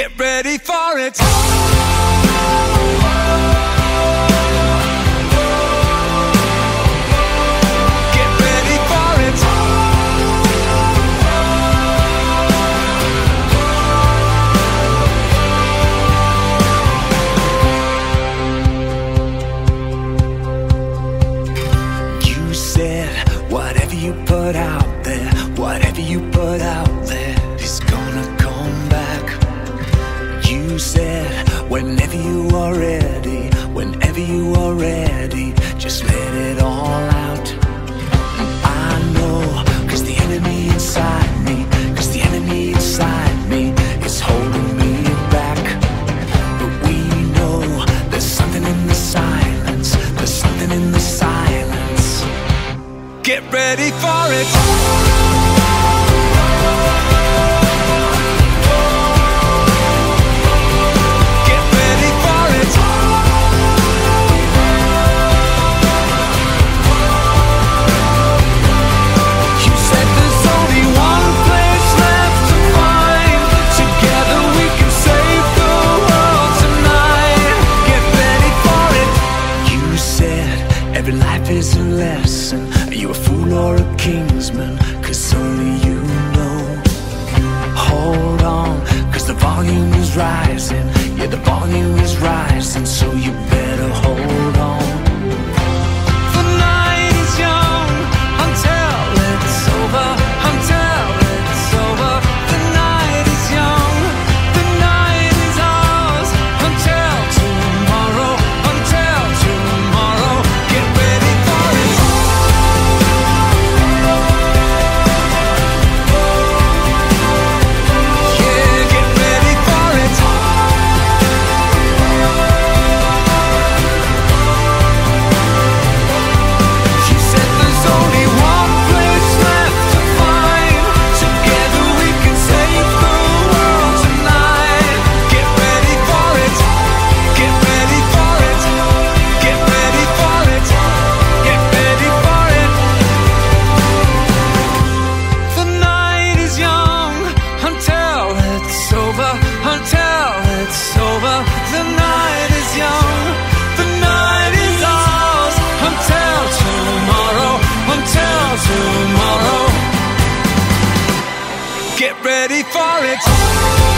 Get ready for it. Whenever you are ready, whenever you are ready, just let it all out. I know, cause the enemy inside me, cause the enemy inside me is holding me back. But we know there's something in the silence, there's something in the silence. Get ready for it. Every life is a lesson. Are you a fool or a kingsman? Cause only you know. Hold on, cause the volume is rising. Yeah, the volume is rising, so you better tomorrow. Get ready for it.